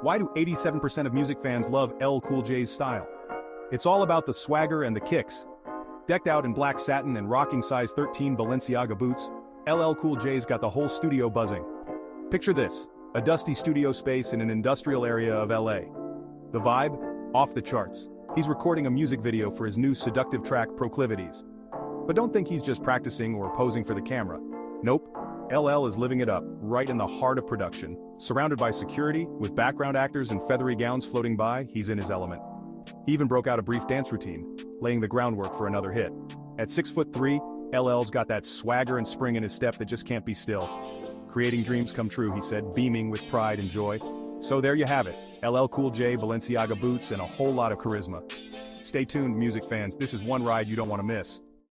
Why do 87% of music fans love LL Cool J's style? It's all about the swagger and the kicks. Decked out in black satin and rocking size 13 Balenciaga boots, LL Cool J's got the whole studio buzzing. Picture this, a dusty studio space in an industrial area of LA. The vibe? Off the charts. He's recording a music video for his new seductive track Proclivities. But don't think he's just practicing or posing for the camera. Nope. LL is living it up, right in the heart of production. Surrounded by security, with background actors in feathery gowns floating by, he's in his element. He even broke out a brief dance routine, laying the groundwork for another hit. At 6 foot 3, LL's got that swagger and spring in his step that just can't be still. Creating dreams come true, he said, beaming with pride and joy. So there you have it, LL Cool J, Balenciaga boots, and a whole lot of charisma. Stay tuned, music fans, this is one ride you don't want to miss.